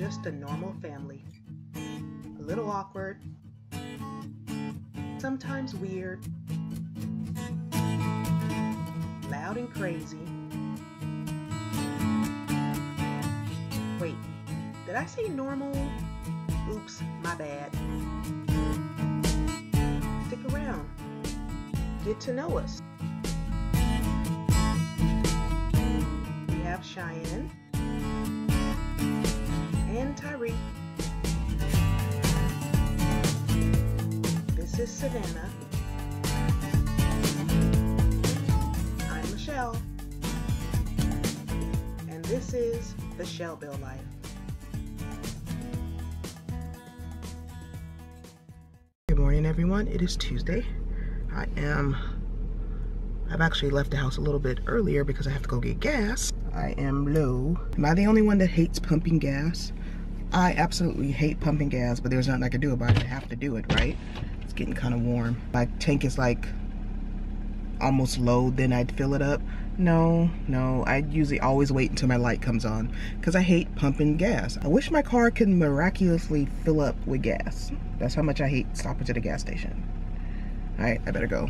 just a normal family. A little awkward, sometimes weird, loud and crazy. Wait, did I say normal? Oops, my bad. Stick around. Get to know us. We have Cheyenne and Tyree. This is Savannah. I'm Michelle. And this is the ChelleBelle Life. Good morning, everyone. It is Tuesday. I am. I've actually left the house a little bit earlier because I have to go get gas. I am low. Am I the only one that hates pumping gas? I absolutely hate pumping gas, but there's nothing I can do about it. I have to do it, right? It's getting kind of warm. My tank is like almost low, then I'd fill it up. No, no, I usually always wait until my light comes on because I hate pumping gas. I wish my car could miraculously fill up with gas. That's how much I hate stopping to the gas station. All right, I better go.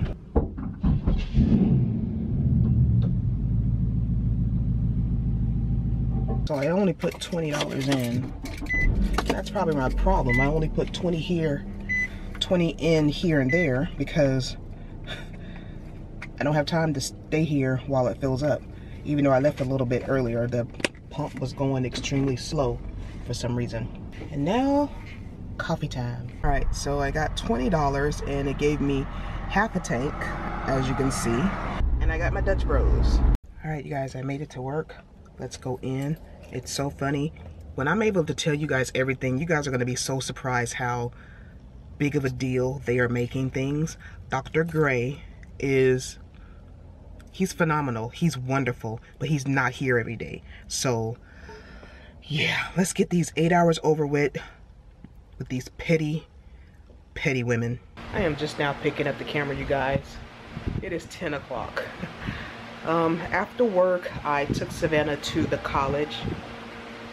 So I only put $20 in. That's probably my problem. I only put 20 here, 20 in here and there because I don't have time to stay here while it fills up. Even though I left a little bit earlier, the pump was going extremely slow for some reason. And now, coffee time. All right, so I got $20 and it gave me half a tank, as you can see. And I got my Dutch Bros. All right, you guys, I made it to work. Let's go in. It's so funny. When I'm able to tell you guys everything, you guys are gonna be so surprised how big of a deal they are making things. Dr. Gray is he's phenomenal he's wonderful but he's not here every day so yeah let's get these eight hours over with with these petty petty women i am just now picking up the camera you guys it is 10 o'clock um after work i took savannah to the college.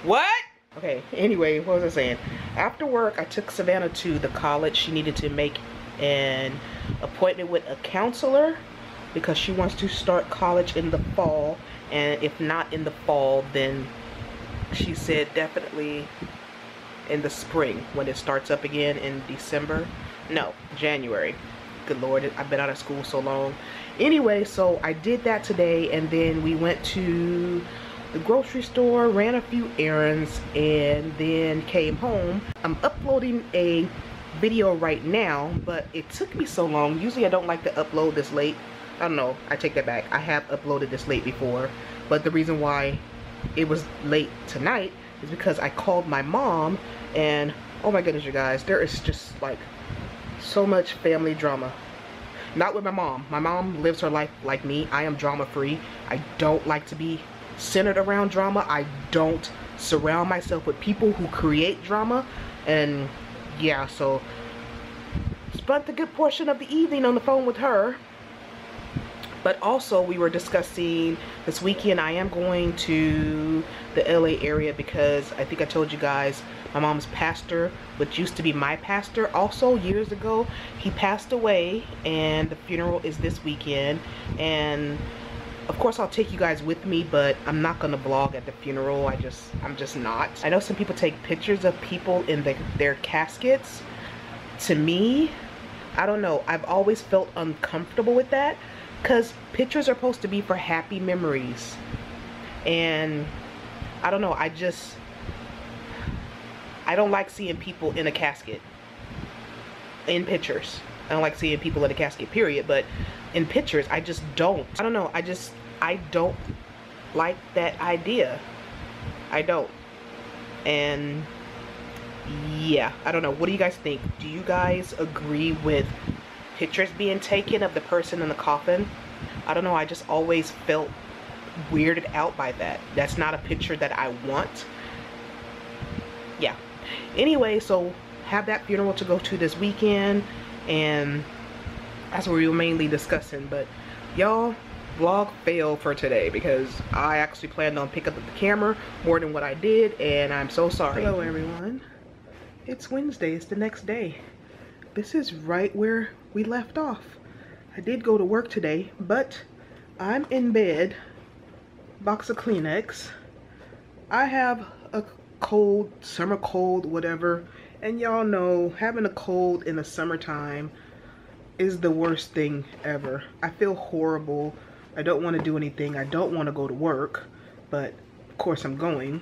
What? Okay anyway what was i saying? After work i took savannah to the college. She needed to make an appointment with a counselor because she wants to start college in the fall. And if not in the fall then she said definitely in the spring when it starts up again in December. No January. Good lord I've been out of school so long anyway so I did that today and then we went to the grocery store ran a few errands and then came home I'm uploading a video right now but it took me so long usually I don't like to upload this late I don't know. I take that back. I have uploaded this late before. But the reason why it was late tonight is because I called my mom and oh my goodness you guys, there is just like so much family drama. Not with my mom. My mom lives her life like me. I am drama free. I don't like to be centered around drama. I don't surround myself with people who create drama. And yeah, so spent a good portion of the evening on the phone with her but also we were discussing this weekend I am going to the LA area because I think I told you guys my mom's pastor which used to be my pastor also years ago he passed away and the funeral is this weekend. And of course I'll take you guys with me but I'm not gonna vlog at the funeral. I just I'm just not. I know some people take pictures of people in the, their caskets. To me I don't know. I've always felt uncomfortable with that because pictures are supposed to be for happy memories. And I don't know I just I don't like seeing people in a casket. In pictures. I don't like seeing people in a casket period but in pictures I just don't. I don't know I just I don't like that idea. I don't. And yeah I don't know what do you guys think? Do you guys agree with pictures being taken of the person in the coffin. I don't know, I just always felt weirded out by that. That's not a picture that I want. Yeah. Anyway, so have that funeral to go to this weekend and that's what we were mainly discussing. But y'all, vlog fail for today because I actually planned on picking up the camera more than what I did and I'm so sorry. Hello everyone. It's Wednesday, it's the next day. This is right where we left off. I did go to work today, but I'm in bed, box of Kleenex. I have a cold, summer cold, whatever. And y'all know having a cold in the summertime is the worst thing ever. I feel horrible. I don't want to do anything. I don't want to go to work, but of course I'm going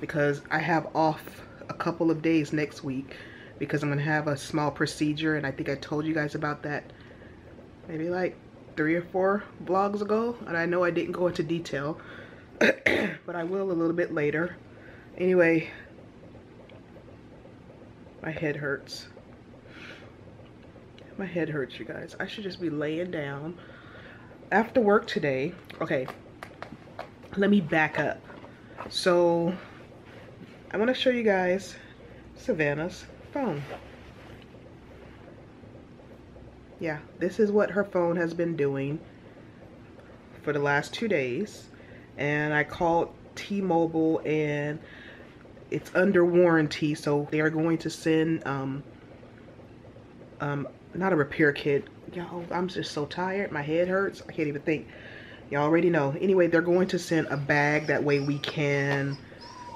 because I have off a couple of days next week because I'm going to have a small procedure and I think I told you guys about that maybe like three or four vlogs ago and I know I didn't go into detail but I will a little bit later. Anyway, my head hurts. My head hurts, you guys. I should just be laying down after work today, okay, let me back up. So I want to show you guys Savannah's phone. Yeah, this is what her phone has been doing for the last two days. And I called T-Mobile and it's under warranty. So they are going to send, um, um, not a repair kit, y'all i'm just so tired my head hurts i can't even think y'all already know anyway they're going to send a bag that way we can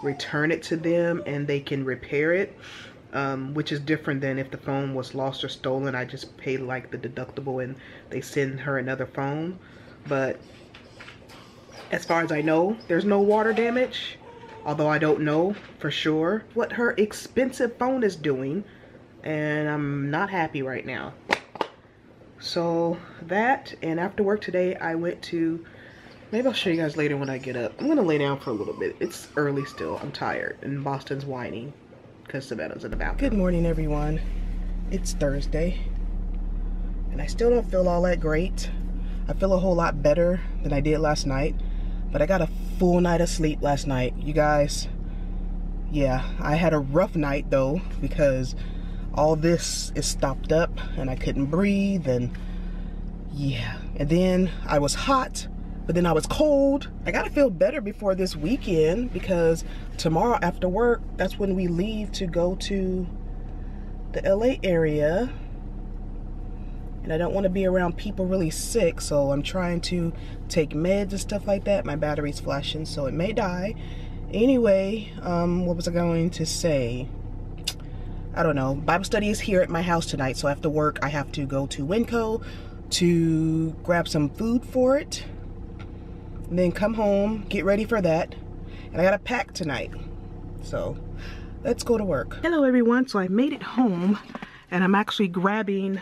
return it to them and they can repair it um, which is different than if the phone was lost or stolen. I just pay like the deductible and they send her another phone. But as far as i know there's no water damage although i don't know for sure what her expensive phone is doing and i'm not happy right now. So that and after work today I went to maybe I'll show you guys later when I get up. I'm gonna lay down for a little bit. It's early still. I'm tired and Boston's whining because Savannah's in the bathroom. Good morning everyone. It's Thursday and I still don't feel all that great. I feel a whole lot better than I did last night but I got a full night of sleep last night you guys. Yeah I had a rough night though because all this is stopped up and I couldn't breathe and yeah. And then I was hot, but then I was cold. I gotta feel better before this weekend because tomorrow after work, that's when we leave to go to the LA area. And I don't want to be around people really sick, so I'm trying to take meds and stuff like that. My battery's flashing, so it may die. Anyway, um, what was I going to say? I don't know. Bible study is here at my house tonight, so after work I have to go to WinCo to grab some food for it. And then come home, get ready for that. And I gotta pack tonight. So let's go to work. Hello everyone, so I made it home and I'm actually grabbing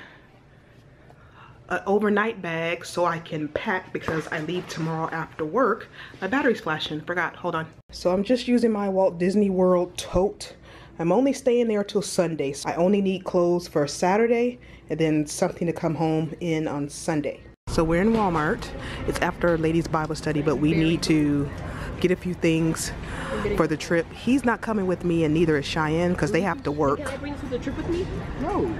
an overnight bag so I can pack because I leave tomorrow after work. My battery's flashing, forgot, hold on. So I'm just using my Walt Disney World tote I'm only staying there till Sunday. So I only need clothes for Saturday and then something to come home in on Sunday. So we're in Walmart. It's after ladies Bible study, but we need to get a few things for the trip. He's not coming with me and neither is Cheyenne because they have to work. Can I bring the trip with me? No.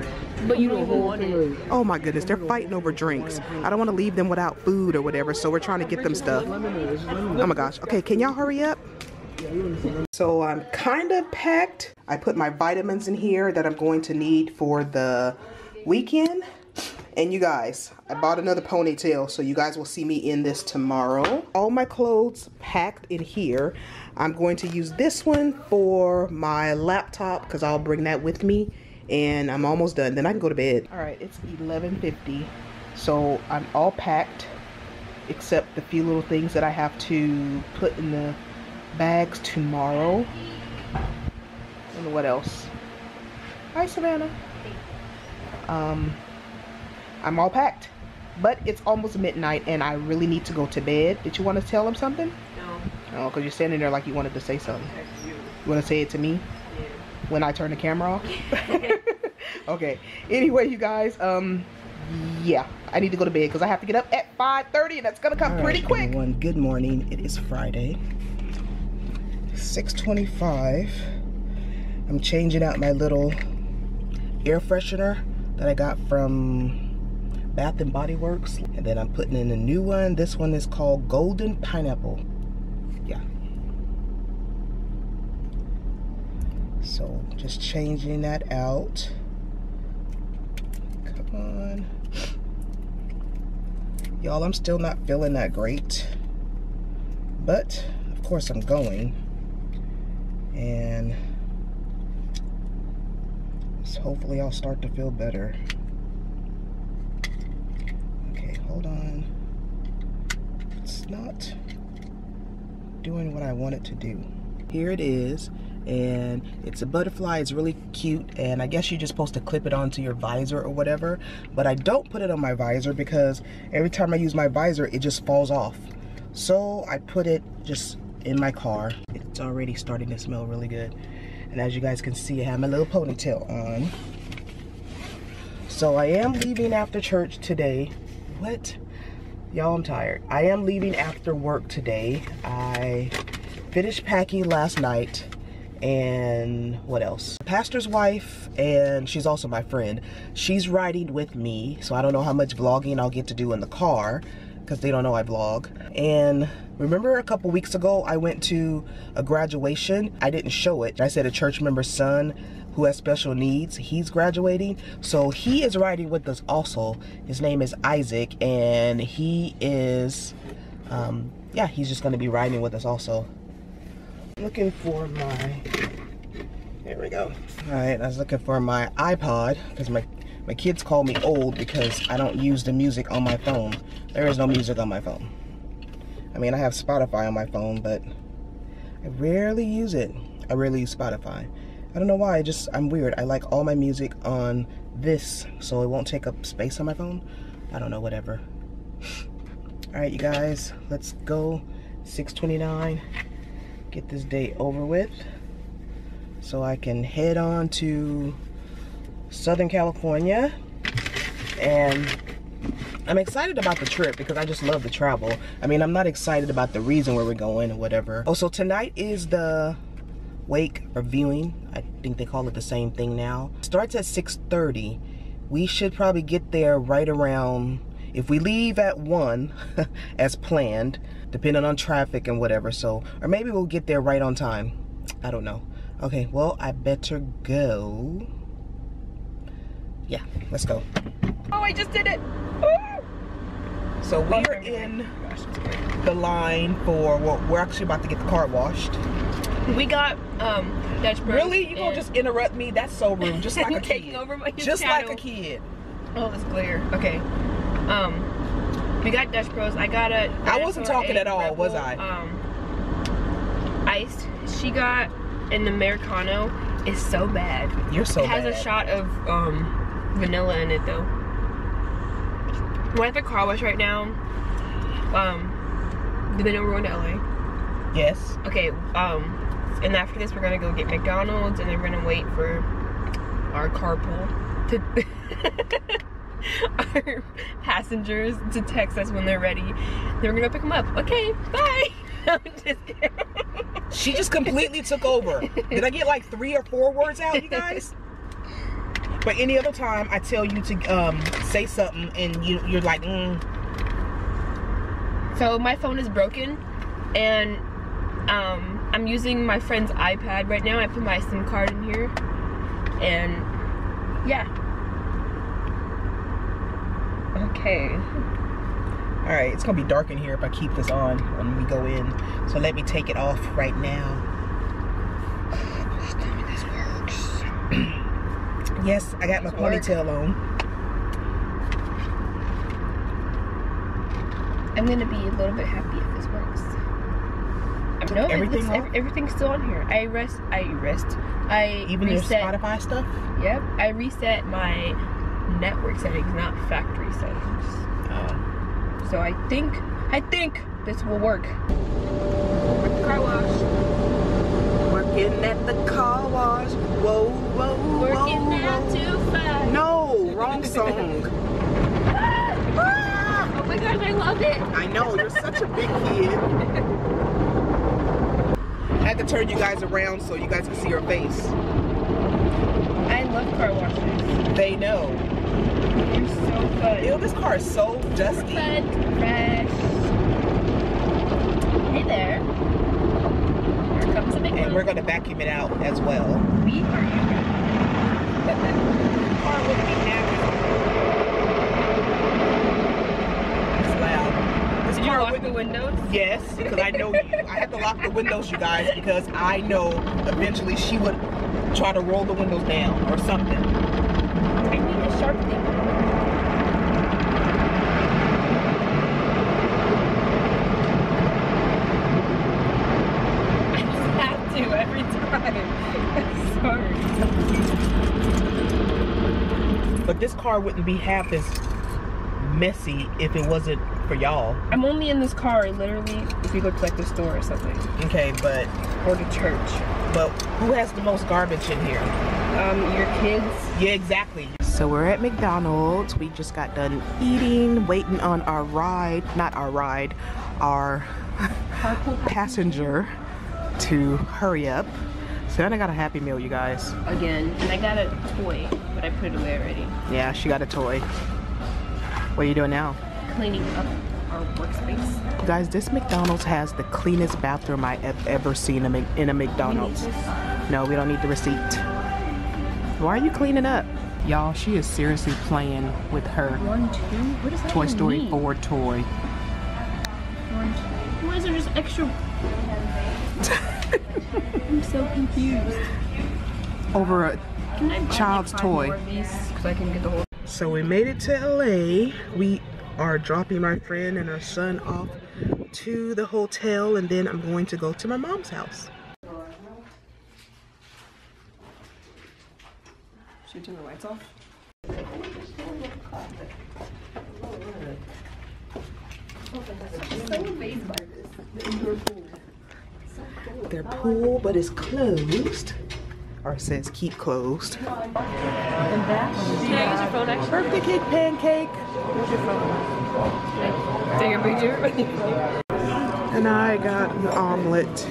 But you don't want it. Oh my goodness, they're fighting over drinks. I don't want to leave them without food or whatever, so we're trying to get them stuff. Oh my gosh. Okay, can y'all hurry up? So I'm kind of packed. I put my vitamins in here that I'm going to need for the weekend. And you guys, I bought another ponytail, so you guys will see me in this tomorrow. All my clothes packed in here. I'm going to use this one for my laptop because I'll bring that with me. And I'm almost done. Then I can go to bed. All right, it's 11.50. So I'm all packed except the few little things that I have to put in the bags tomorrow. And what else? Hi, Savannah. Um, I'm all packed. But it's almost midnight and I really need to go to bed. Did you want to tell him something? No. Oh, because you're standing there like you wanted to say something. You. you want to say it to me? Yeah. When I turn the camera off? okay. Anyway, you guys, um, yeah, I need to go to bed because I have to get up at 5.30 and that's going to come All pretty quick. Everyone, good morning. It is Friday. 625 I'm changing out my little air freshener that I got from Bath and Body Works. And then I'm putting in a new one. This one is called Golden Pineapple. Yeah. So just changing that out. Come on. Y'all, I'm still not feeling that great. But, of course, I'm going. And hopefully I'll start to feel better. Okay, hold on. It's not doing what I want it to do. Here it is and it's a butterfly. It's really cute and I guess you're just supposed to clip it onto your visor or whatever but I don't put it on my visor because every time I use my visor it just falls off. So I put it just in my car. It's already starting to smell really good and as you guys can see I have my little ponytail on. So I am leaving after church today. What y'all I'm tired I am leaving after work today I finished packing last night and what else? Pastor's wife, and she's also my friend. She's riding with me, so I don't know how much vlogging I'll get to do in the car because they don't know I vlog. And remember a couple weeks ago, I went to a graduation. I didn't show it. I said a church member's son who has special needs, he's graduating. So he is riding with us also. His name is Isaac, and he is, um, yeah, he's just gonna be riding with us also looking for my, there we go. All right, I was looking for my iPod because my, my kids call me old because I don't use the music on my phone. There is no music on my phone. I mean, I have Spotify on my phone, but I rarely use it. I rarely use Spotify. I don't know why, I just, I'm weird. I like all my music on this, so it won't take up space on my phone. I don't know, whatever. All right, you guys, let's go. 629 get this day over with so I can head on to Southern California and I'm excited about the trip because I just love to travel. I mean, I'm not excited about the reason where we're going or whatever. Oh, so tonight is the wake or viewing. I think they call it the same thing now. starts at 6.30. We should probably get there right around, if we leave at 1 as planned, depending on traffic and whatever. So, or maybe we'll get there right on time. I don't know. Okay, well, I better go. Yeah, let's go. Oh, I just did it. So we are in the line for, well, we're actually about to get the car washed. We got um Dutch Bros. Really? You gonna just interrupt me? That's so rude. Just like a taking kid. over my Just like a kid. Oh, this glare. Okay. Um, we got Dutch Bros. I got a. I wasn't talking at all, Red was I? Um, iced. She got an Americano. It's so bad. You're so it has bad. a shot of um vanilla in it though. We're at the car wash right now. Um, do they know we're going to LA? Yes. Okay. Um, and after this, we're gonna go get McDonald's, and then we're gonna wait for our carpool to our passengers to text us when they're ready. Then we're gonna pick them up. Okay, bye. I'm just. She just completely took over. Did I get like three or four words out, you guys? But any other time, I tell you to um, say something, and you, you're like, mm, So my phone is broken, and um, I'm using my friend's iPad right now. I put my SIM card in here, and yeah. Okay. all right, it's gonna be dark in here if I keep this on when we go in. So let me take it off right now. Please tell me this works. yes, I got my ponytail on. I'm gonna be a little bit happy if this works. No, Everything looks, on? ev- everything's still on here. I rest. I rest. I Even your reset. Spotify stuff. Yep. I reset my network settings, not factory settings. Oh. So I think I think this will work. With the car wash. Working at the car wash. Whoa, whoa, whoa, Working nine whoa. to five. No, wrong song. Ah! Oh my gosh, I love it. I know, you're such a big kid. I had to turn you guys around so you guys can see her face. I love car washes. They know. You're so good. Ew, this car is so dusty. Perfect. Fresh. Hey there. Here comes the big And one. we're gonna vacuum it out as well. We are you car wouldn't be happy. It's loud. This Did you car lock wouldn't- the windows? Yes, because I know you, I have to lock the windows, you guys, because I know eventually she would try to roll the windows down or something. I need a sharp thing. I have to every time. I'm sorry. But this car wouldn't be half as messy if it wasn't for y'all. I'm only in this car literally if you look like the store or something. Okay, but Or the church. but who has the most garbage in here? Um, your kids. Yeah, exactly. So we're at McDonald's. We just got done eating, waiting on our ride, not our ride, our passenger to hurry up. So then I got a Happy Meal, you guys. Again. And I got a toy, but I put it away already. Yeah, she got a toy. What are you doing now? Cleaning up our workspace. Guys, this McDonald's has the cleanest bathroom I have ever seen in a- McDonald's. No, we don't need the receipt. Why are you cleaning up? Y'all, she is seriously playing with her One, two? What does that Toy Story mean? 4 toy. One. Why is there just extra? I'm so confused. Over a Child's toy. more of these? Because I can get the whole. So we made it to LA. We are dropping my friend and her son off to the hotel and then I'm going to go to my mom's house. Should we turn the lights off? Their pool, but it's closed. Or it says keep closed. Can I use your phone actually? Birthday cake pancake. Where's your phone? Take a picture. And I got an omelet.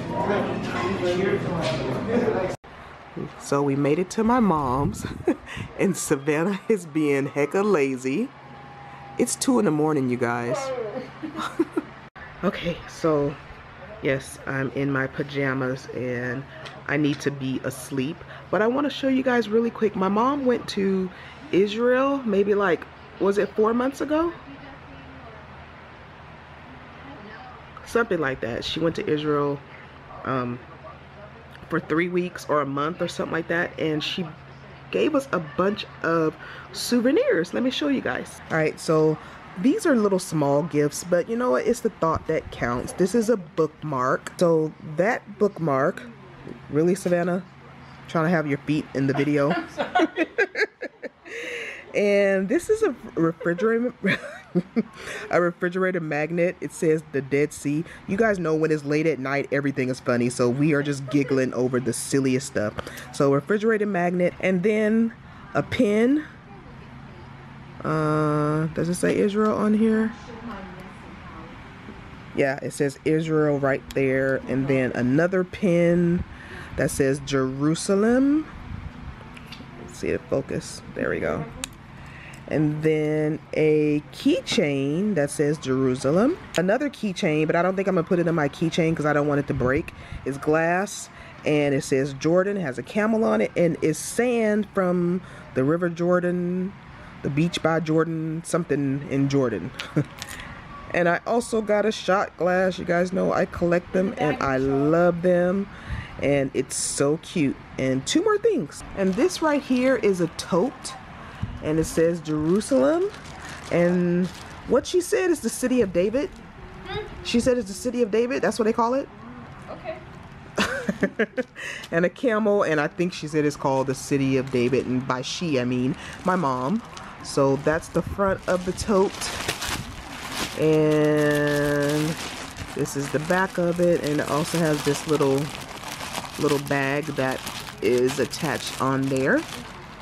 So we made it to my mom's, and Savannah is being hecka lazy. It's two in the morning, you guys. okay, so yes, I'm in my pajamas and I need to be asleep. But I want to show you guys really quick. My mom went to Israel maybe like, was it four months ago? something like that. She went to Israel um, for three weeks or a month or something like that, and she gave us a bunch of souvenirs. Let me show you guys. All right, so these are little small gifts, but you know what? It's the thought that counts. This is a bookmark. So that bookmark, really, Savannah? Trying to have your feet in the video. and this is a refrigerator a refrigerator magnet it says the dead sea you guys know when it's late at night everything is funny so we are just giggling over the silliest stuff so refrigerator magnet and then a pin uh does it say israel on here? Yeah it says israel right there and then another pin that says jerusalem. Let's see it focus. There we go. And then a keychain that says Jerusalem. Another keychain, but I don't think I'm gonna put it in my keychain because I don't want it to break. It's glass and it says Jordan, it has a camel on it, and it's sand from the River Jordan, the beach by Jordan, something in Jordan. and I also got a shot glass. You guys know I collect them and I love them. And it's so cute. And two more things. And this right here is a tote and it says Jerusalem. And what she said is the city of David. Hmm? She said it's the city of David. That's what they call it. Okay. and a camel, and I think she said it's called the city of David. And by she, I mean my mom. So that's the front of the tote. And this is the back of it. And it also has this little little bag that is attached on there.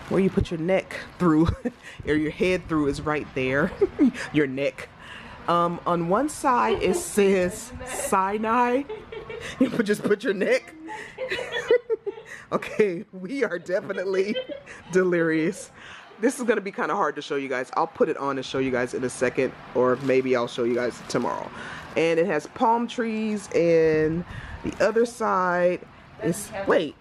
Where you put your neck through or your head through is right there. Your neck. Um, on one side it says Sinai. You just put your neck. Okay we are definitely delirious this is gonna be kind of hard to show you guys. I'll put it on and show you guys in a second, or maybe I'll show you guys tomorrow. And it has palm trees, and the other side is wait.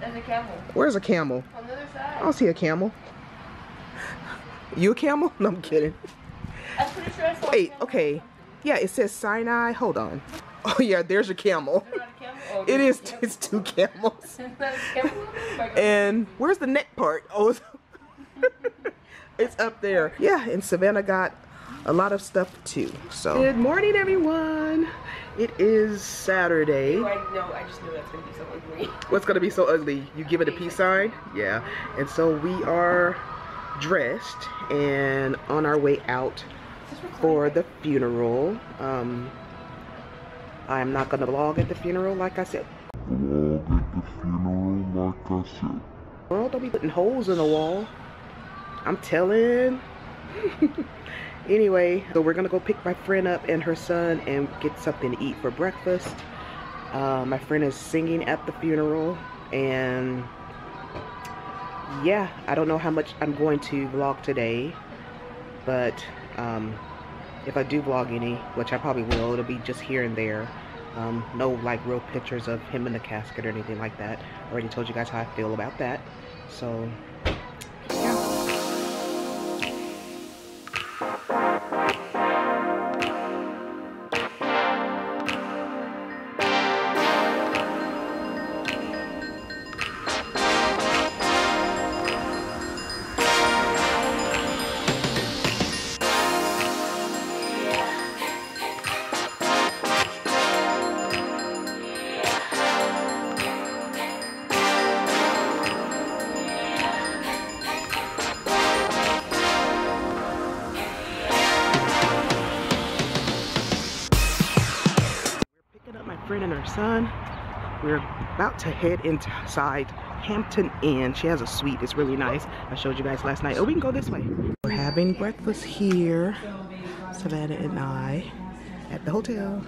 There's a camel. Where's a camel? On the other side. I don't see a camel. You a camel? No, I'm kidding. I'm pretty sure I saw Wait, okay. Yeah, it says Sinai. Hold on. Oh yeah, there's a camel. Is that a camel? Oh, It is. a camel. It's two camels. Is that a camel? And where's the neck part? Oh, it's, it's up there. Yeah, and Savannah got a lot of stuff too. So good morning, everyone. It is Saturday. Oh, I know. I just knew that's gonna be so ugly. What's gonna be so ugly? You give it a peace sign? Yeah. And so we are dressed and on our way out for the funeral. Um, I'm not gonna vlog at the funeral, like I said. vlog at the funeral like I said. Girl, don't be putting holes in the wall. I'm telling. anyway, so we're gonna go pick my friend up and her son and get something to eat for breakfast. Uh, my friend is singing at the funeral and yeah, I don't know how much I'm going to vlog today, but um, if I do vlog any, which I probably will, it'll be just here and there. Um, no like real pictures of him in the casket or anything like that. I already told you guys how I feel about that. So, son. We're about to head inside Hampton Inn. She has a suite. It's really nice. I showed you guys last night. Oh, we can go this way. We're having breakfast here, Savannah and I, at the hotel.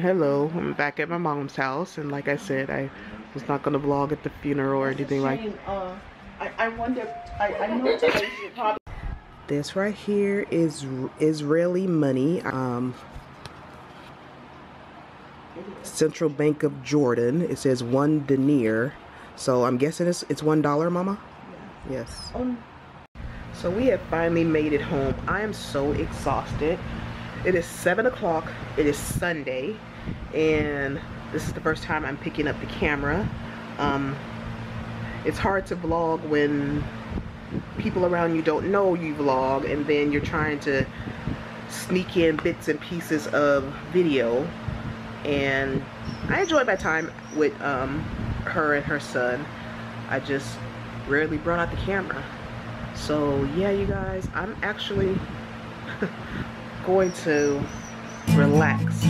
Hello, I'm back at my mom's house, and like I said, I was not gonna vlog at the funeral or anything like Uh, I, I wonder, I, I know that you should probably This right here is Israeli money. Um, Central Bank of Jordan. It says one dinar. So I'm guessing it's, it's one dollar, Mama? Yes. Um, So we have finally made it home. I am so exhausted. It is seven o'clock. It is Sunday, and this is the first time I'm picking up the camera. Um, it's hard to vlog when people around you don't know you vlog, and then you're trying to sneak in bits and pieces of video. And I enjoyed my time with um, her and her son. I just rarely brought out the camera. So yeah, you guys, I'm actually going to relax